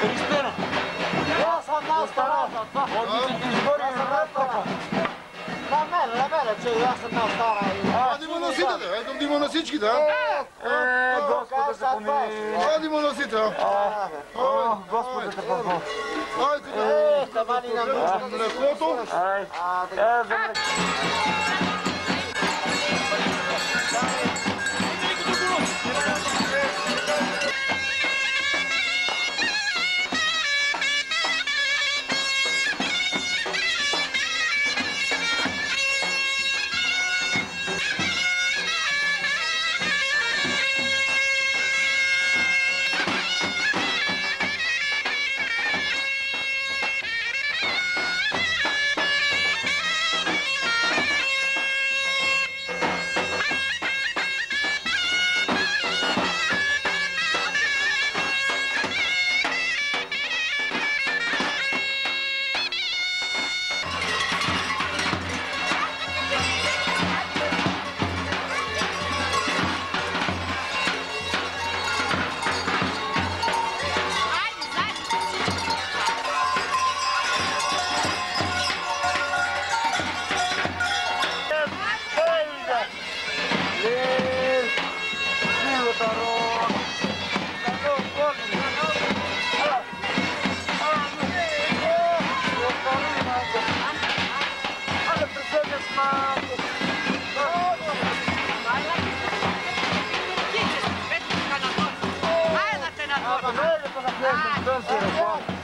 Кристина! Я сама старалась! Вот, видите, история Era, ce lasă ta stara aici. A, dimonosită, da, ai cum dimonosici chi, da? E, Dumnezeu să pune... A, dimonosită. Oh, Gospode te popo. Hai, tu da. E, sta mani na mână. Mrecotul? Hai. E, zămrecotul. Gracias.